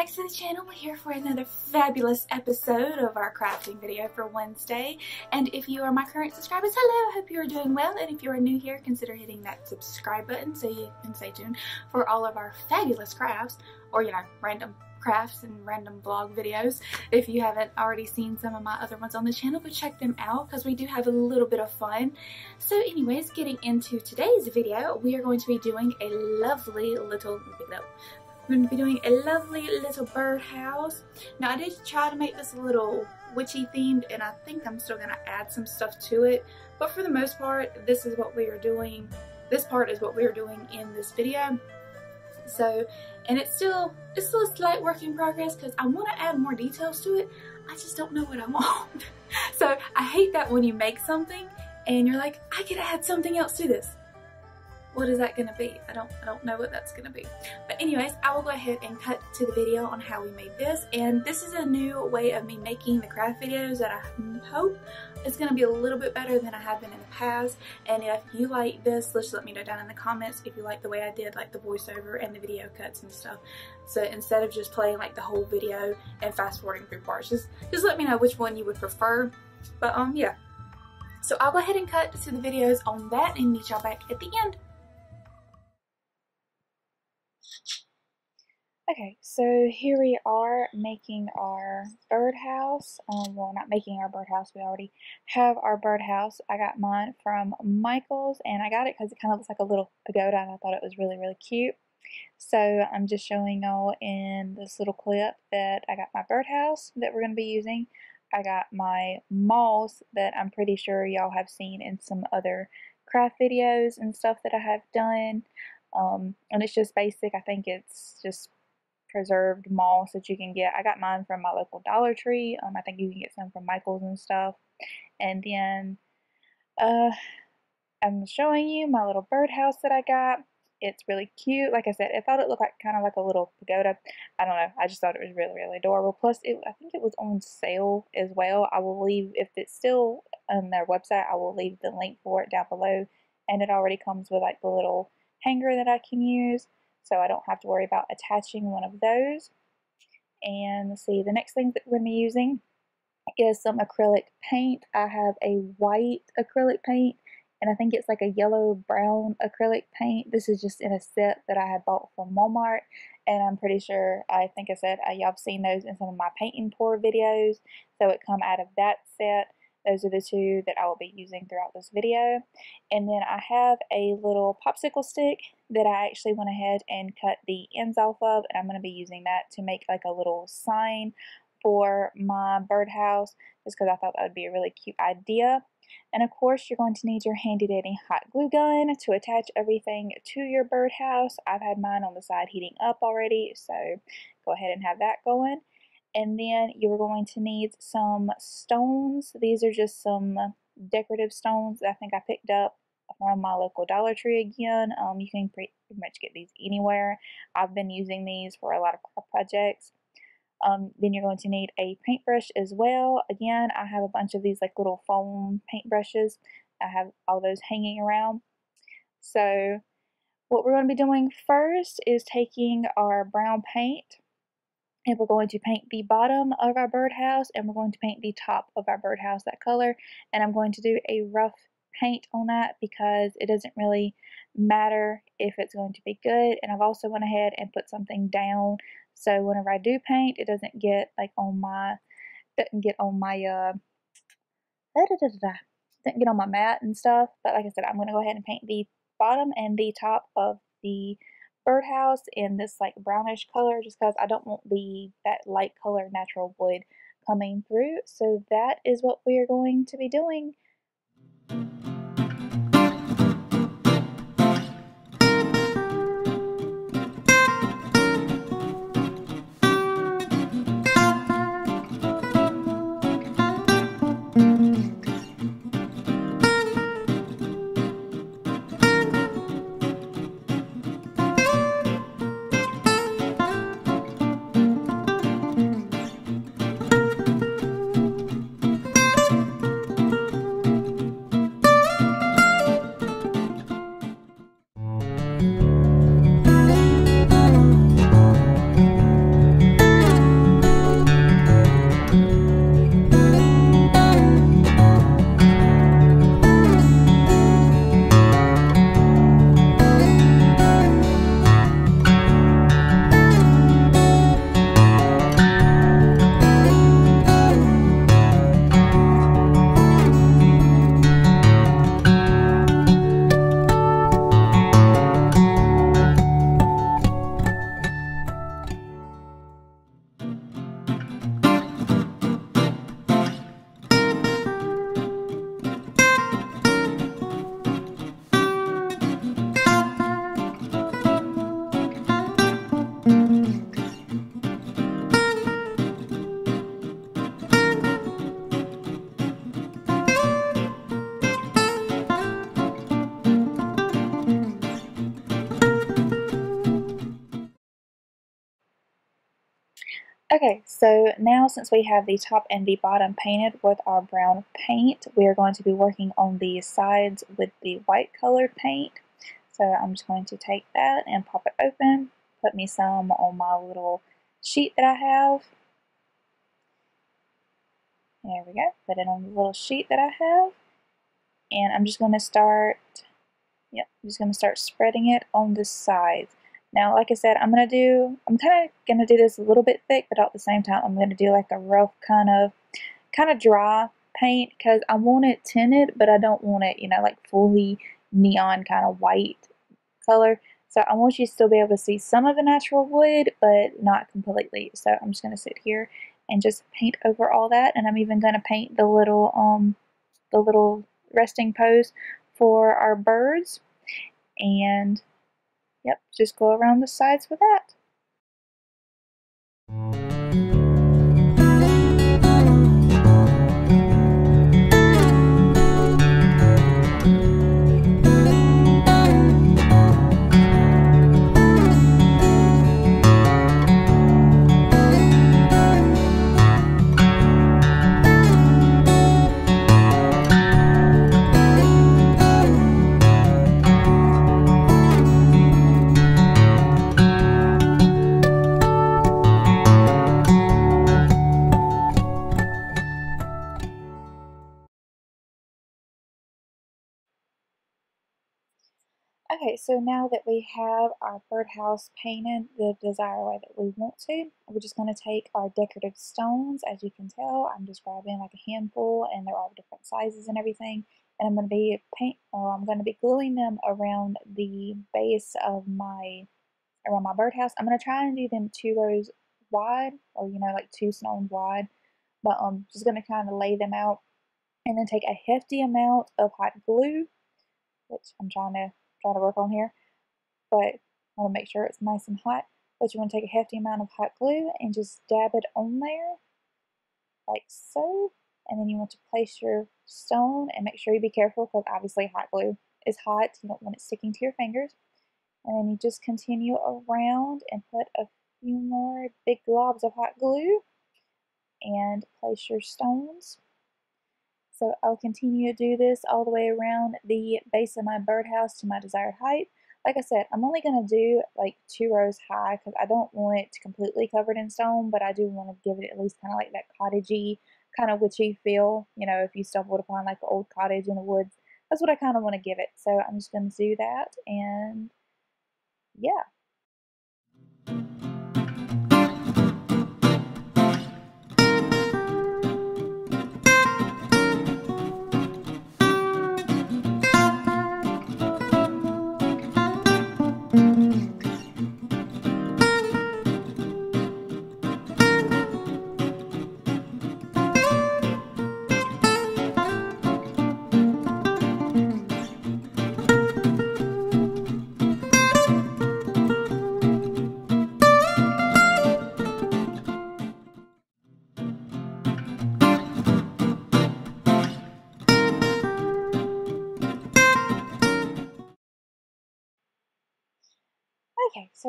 back to the channel. We're here for another fabulous episode of our crafting video for Wednesday. And if you are my current subscribers, hello, I hope you are doing well. And if you are new here, consider hitting that subscribe button so you can stay tuned for all of our fabulous crafts or, you know, random crafts and random vlog videos if you haven't already seen some of my other ones on the channel go check them out because we do have a little bit of fun so anyways getting into today's video we are going to be doing a lovely little we're going to be doing a lovely little birdhouse. Now I did try to make this a little witchy themed and I think I'm still going to add some stuff to it. But for the most part, this is what we are doing. This part is what we are doing in this video. So, and it's still, it's still a slight work in progress because I want to add more details to it. I just don't know what I want. so I hate that when you make something and you're like, I could add something else to this what is that gonna be? I don't I don't know what that's gonna be. But anyways, I will go ahead and cut to the video on how we made this. And this is a new way of me making the craft videos that I hope is gonna be a little bit better than I have been in the past. And if you like this, let's let me know down in the comments if you like the way I did like the voiceover and the video cuts and stuff. So instead of just playing like the whole video and fast forwarding through parts, just, just let me know which one you would prefer. But um yeah. So I'll go ahead and cut to the videos on that and meet y'all back at the end. Okay, so here we are making our birdhouse. Um, well, not making our birdhouse. We already have our birdhouse. I got mine from Michael's, and I got it because it kind of looks like a little pagoda, and I thought it was really, really cute. So I'm just showing y'all in this little clip that I got my birdhouse that we're going to be using. I got my moss that I'm pretty sure y'all have seen in some other craft videos and stuff that I have done. Um, and it's just basic. I think it's just preserved moss that you can get. I got mine from my local Dollar Tree. Um, I think you can get some from Michael's and stuff. And then uh, I'm showing you my little birdhouse that I got. It's really cute. Like I said, I thought it looked like kind of like a little pagoda. I don't know. I just thought it was really, really adorable. Plus, it, I think it was on sale as well. I will leave, if it's still on their website, I will leave the link for it down below. And it already comes with like the little hanger that I can use so I don't have to worry about attaching one of those. And see, the next thing that we're going to be using is some acrylic paint. I have a white acrylic paint and I think it's like a yellow brown acrylic paint. This is just in a set that I had bought from Walmart and I'm pretty sure, I think I said, uh, y'all have seen those in some of my paint and pour videos. So it come out of that set. Those are the two that I will be using throughout this video. And then I have a little popsicle stick that I actually went ahead and cut the ends off of. And I'm going to be using that to make like a little sign for my birdhouse just because I thought that would be a really cute idea. And of course, you're going to need your handy dandy hot glue gun to attach everything to your birdhouse. I've had mine on the side heating up already, so go ahead and have that going. And then you're going to need some stones. These are just some decorative stones that I think I picked up from my local Dollar Tree again. Um, you can pretty much get these anywhere. I've been using these for a lot of craft projects. Um, then you're going to need a paintbrush as well. Again, I have a bunch of these like little foam paintbrushes. I have all those hanging around. So what we're going to be doing first is taking our brown paint and we're going to paint the bottom of our birdhouse and we're going to paint the top of our birdhouse that color. And I'm going to do a rough paint on that because it doesn't really matter if it's going to be good. And I've also went ahead and put something down. So whenever I do paint it doesn't get like on my doesn't get on my uh da, da, da, doesn't get on my mat and stuff. But like I said I'm going to go ahead and paint the bottom and the top of the birdhouse in this like brownish color just because I don't want the that light color natural wood coming through. So that is what we are going to be doing. Okay, so now since we have the top and the bottom painted with our brown paint, we are going to be working on the sides with the white colored paint. So I'm just going to take that and pop it open, put me some on my little sheet that I have. There we go, put it on the little sheet that I have. And I'm just going to start, yep, I'm just going to start spreading it on the sides. Now, like I said, I'm going to do, I'm kind of going to do this a little bit thick, but at the same time, I'm going to do like a rough kind of, kind of dry paint because I want it tinted, but I don't want it, you know, like fully neon kind of white color. So I want you to still be able to see some of the natural wood, but not completely. So I'm just going to sit here and just paint over all that. And I'm even going to paint the little, um, the little resting pose for our birds. And Yep, just go around the sides with that. Okay, so now that we have our birdhouse painted the desired way that we want to, we're just going to take our decorative stones. As you can tell, I'm just grabbing like a handful and they're all different sizes and everything. And I'm going to be paint, well, I'm going to be gluing them around the base of my, around my birdhouse. I'm going to try and do them two rows wide or, you know, like two stones wide. But I'm just going to kind of lay them out and then take a hefty amount of hot glue, which I'm trying to try to work on here, but I want to make sure it's nice and hot. But you want to take a hefty amount of hot glue and just dab it on there, like so. And then you want to place your stone and make sure you be careful because obviously hot glue is hot. You don't want it sticking to your fingers. And then you just continue around and put a few more big globs of hot glue and place your stones. So I'll continue to do this all the way around the base of my birdhouse to my desired height. Like I said, I'm only going to do like two rows high because I don't want it completely covered in stone, but I do want to give it at least kind of like that cottagey, kind of witchy feel. You know, if you stumbled upon like an old cottage in the woods, that's what I kind of want to give it. So I'm just going to do that and yeah.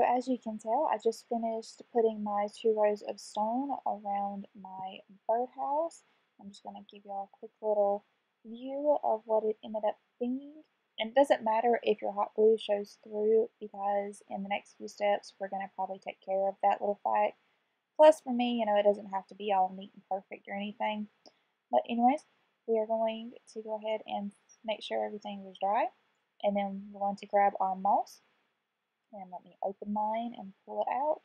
So as you can tell, I just finished putting my two rows of stone around my birdhouse. I'm just going to give y'all a quick little view of what it ended up being. And it doesn't matter if your hot glue shows through because in the next few steps, we're going to probably take care of that little fact. Plus, for me, you know, it doesn't have to be all neat and perfect or anything. But anyways, we are going to go ahead and make sure everything is dry. And then we're going to grab our moss and let me open mine and pull it out.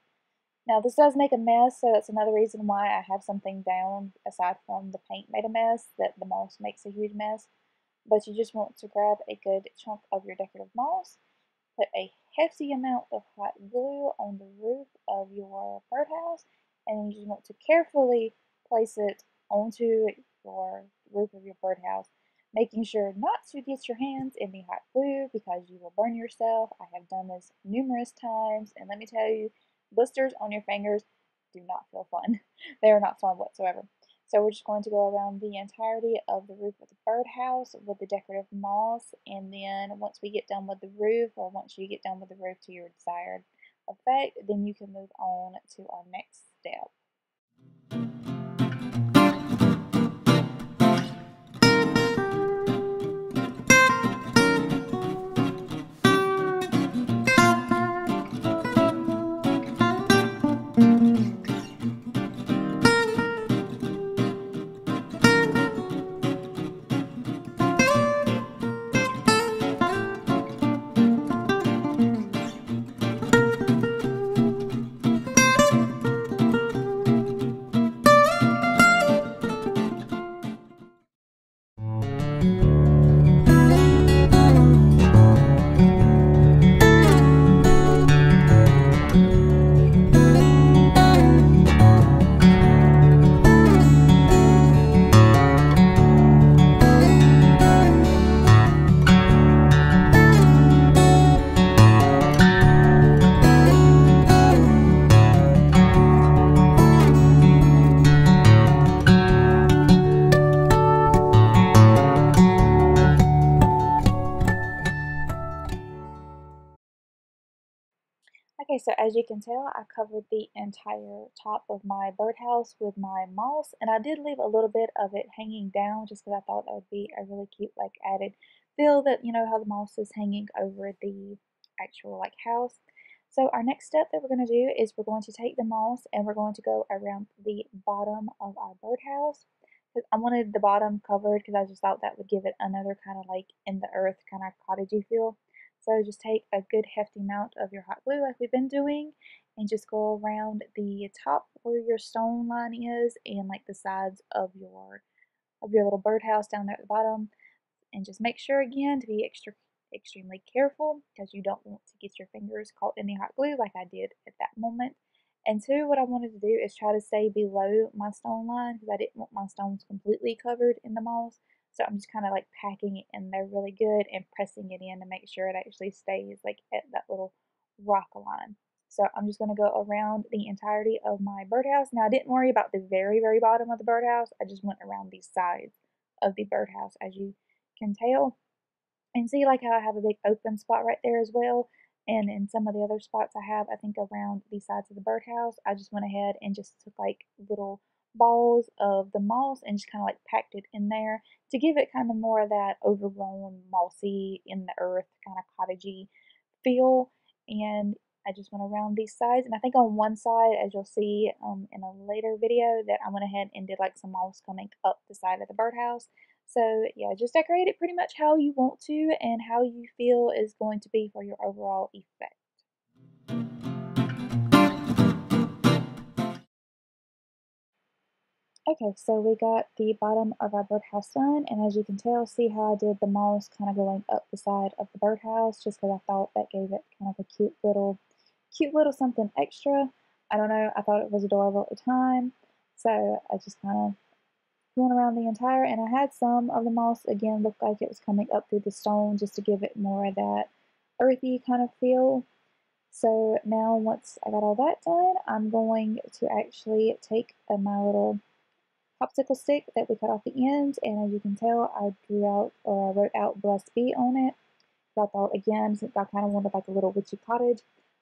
Now this does make a mess, so that's another reason why I have something down aside from the paint made a mess, that the moss makes a huge mess. But you just want to grab a good chunk of your decorative moss, put a hefty amount of hot glue on the roof of your birdhouse, and you just want to carefully place it onto your roof of your birdhouse making sure not to get your hands in the hot glue because you will burn yourself. I have done this numerous times, and let me tell you, blisters on your fingers do not feel fun. they are not fun whatsoever. So we're just going to go around the entirety of the roof of the birdhouse with the decorative moss, and then once we get done with the roof, or once you get done with the roof to your desired effect, then you can move on to our next step. As you can tell, I covered the entire top of my birdhouse with my moss, and I did leave a little bit of it hanging down just because I thought that would be a really cute, like, added feel that, you know, how the moss is hanging over the actual, like, house. So our next step that we're going to do is we're going to take the moss and we're going to go around the bottom of our birdhouse. I wanted the bottom covered because I just thought that would give it another kind of like in the earth kind of cottagey feel. So just take a good hefty amount of your hot glue like we've been doing and just go around the top where your stone line is and like the sides of your of your little birdhouse down there at the bottom. And just make sure again to be extra extremely careful because you don't want to get your fingers caught in the hot glue like I did at that moment. And two, what I wanted to do is try to stay below my stone line because I didn't want my stones completely covered in the moss. So I'm just kind of like packing it in there really good and pressing it in to make sure it actually stays like at that little rock line. So I'm just going to go around the entirety of my birdhouse. Now I didn't worry about the very, very bottom of the birdhouse. I just went around the sides of the birdhouse as you can tell. And see like how I have a big open spot right there as well. And in some of the other spots I have, I think around the sides of the birdhouse, I just went ahead and just took like little balls of the moss and just kind of like packed it in there to give it kind of more of that overgrown, mossy, in the earth kind of cottagey feel. And I just went around these sides. And I think on one side, as you'll see um, in a later video, that I went ahead and did like some moss coming up the side of the birdhouse. So yeah, just decorate it pretty much how you want to and how you feel is going to be for your overall effect. Okay, so we got the bottom of our birdhouse done, and as you can tell, see how I did the moss kind of going up the side of the birdhouse, just because I thought that gave it kind of a cute little, cute little something extra. I don't know, I thought it was adorable at the time, so I just kind of went around the entire, and I had some of the moss, again, look like it was coming up through the stone, just to give it more of that earthy kind of feel. So now once I got all that done, I'm going to actually take my little popsicle stick that we cut off the ends and as you can tell I drew out or I wrote out blessed be on it. So I thought again since I kind of wanted like a little witchy cottage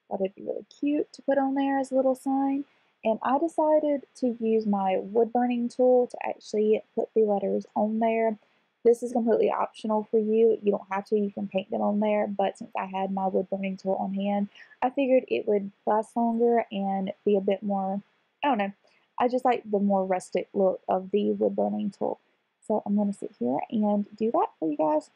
thought it'd be really cute to put on there as a little sign and I decided to use my wood burning tool to actually put the letters on there. This is completely optional for you. You don't have to. You can paint them on there. But since I had my wood burning tool on hand, I figured it would last longer and be a bit more, I don't know, I just like the more rustic look of the wood burning tool. So I'm going to sit here and do that for you guys.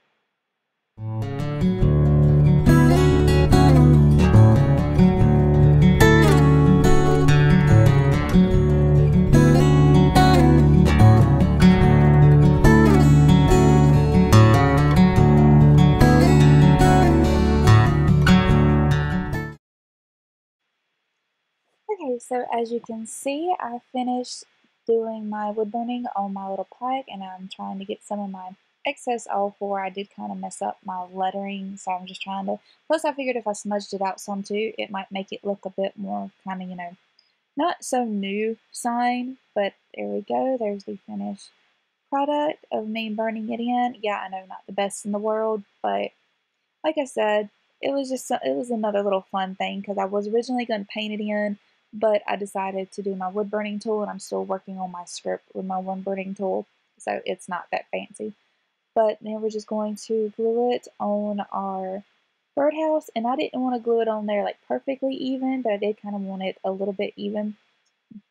So as you can see, I finished doing my wood burning on my little pike and I'm trying to get some of my excess off where I did kind of mess up my lettering. So I'm just trying to plus I figured if I smudged it out some too it might make it look a bit more kind of you know not so new sign but there we go there's the finished product of me burning it in. Yeah I know not the best in the world but like I said it was just it was another little fun thing because I was originally going to paint it in but I decided to do my wood burning tool and I'm still working on my script with my wood burning tool so it's not that fancy. But then we're just going to glue it on our birdhouse and I didn't want to glue it on there like perfectly even but I did kind of want it a little bit even.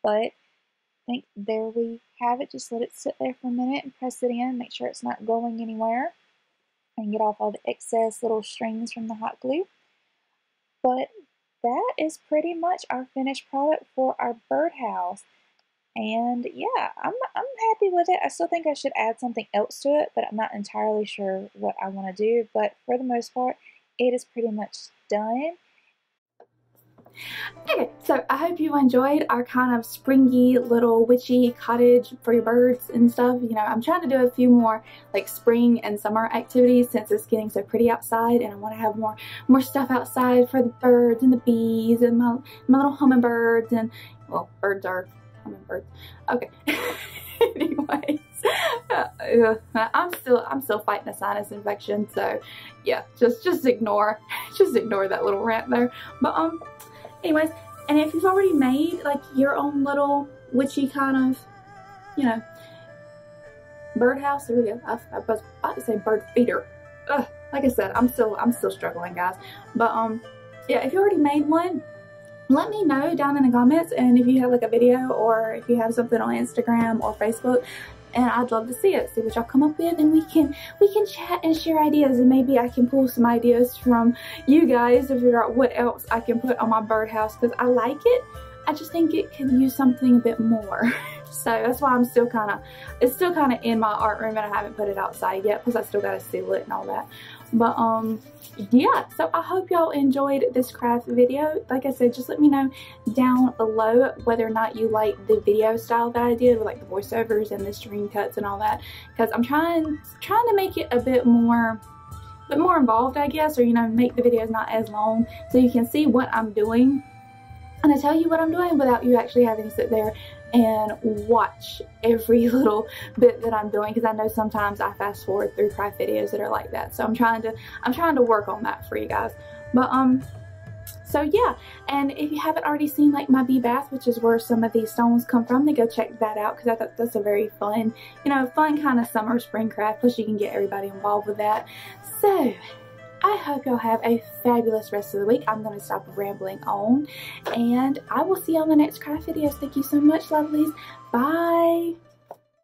But I think there we have it just let it sit there for a minute and press it in make sure it's not going anywhere and get off all the excess little strings from the hot glue. But that is pretty much our finished product for our birdhouse. And yeah, I'm, I'm happy with it. I still think I should add something else to it, but I'm not entirely sure what I want to do. But for the most part, it is pretty much done. Okay, so I hope you enjoyed our kind of springy little witchy cottage for your birds and stuff. You know, I'm trying to do a few more like spring and summer activities since it's getting so pretty outside and I want to have more more stuff outside for the birds and the bees and my, my little hummingbirds and, well, birds are hummingbirds. Okay. Anyways, uh, I'm still I'm still fighting a sinus infection, so yeah, just just ignore just ignore that little rant there. But um, anyways, and if you've already made like your own little witchy kind of, you know, birdhouse, there we go. I, I was about to say bird feeder. Ugh, like I said, I'm still, I'm still struggling guys. But um, yeah, if you already made one, let me know down in the comments and if you have like a video or if you have something on Instagram or Facebook and I'd love to see it, see what y'all come up with and we can we can chat and share ideas and maybe I can pull some ideas from you guys to figure out what else I can put on my birdhouse because I like it. I just think it could use something a bit more. so that's why I'm still kind of, it's still kind of in my art room and I haven't put it outside yet because I still got to seal it and all that. But um, yeah, so I hope y'all enjoyed this craft video. Like I said, just let me know down below whether or not you like the video style that I did with like the voiceovers and the screen cuts and all that. Because I'm trying, trying to make it a bit more but more involved I guess or you know make the videos not as long so you can see what I'm doing I tell you what I'm doing without you actually having to sit there and watch every little bit that I'm doing because I know sometimes I fast forward through craft videos that are like that. So I'm trying to I'm trying to work on that for you guys. But um so yeah, and if you haven't already seen like my bee bath, which is where some of these stones come from, then go check that out because I thought that's a very fun, you know, fun kind of summer spring craft. Plus you can get everybody involved with that. So I hope y'all have a fabulous rest of the week. I'm going to stop rambling on. And I will see you on the next craft videos. Thank you so much, lovelies. Bye.